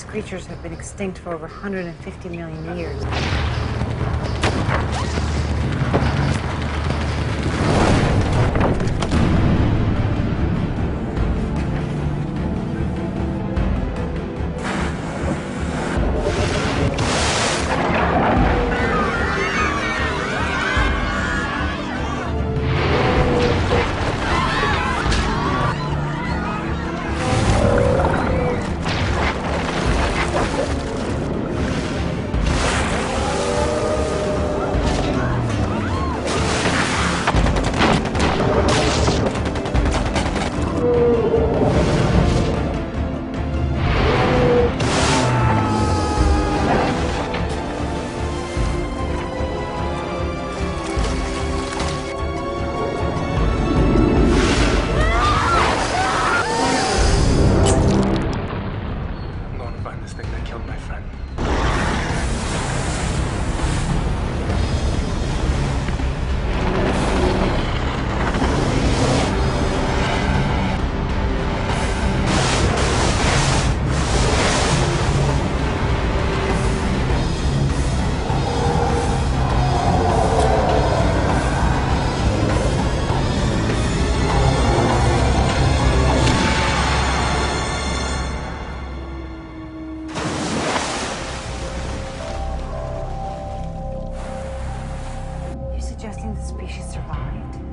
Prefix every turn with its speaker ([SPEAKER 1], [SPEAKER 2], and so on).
[SPEAKER 1] These creatures have been extinct for over 150 million years.
[SPEAKER 2] find this thing that killed my friend.
[SPEAKER 1] suggesting the species survived?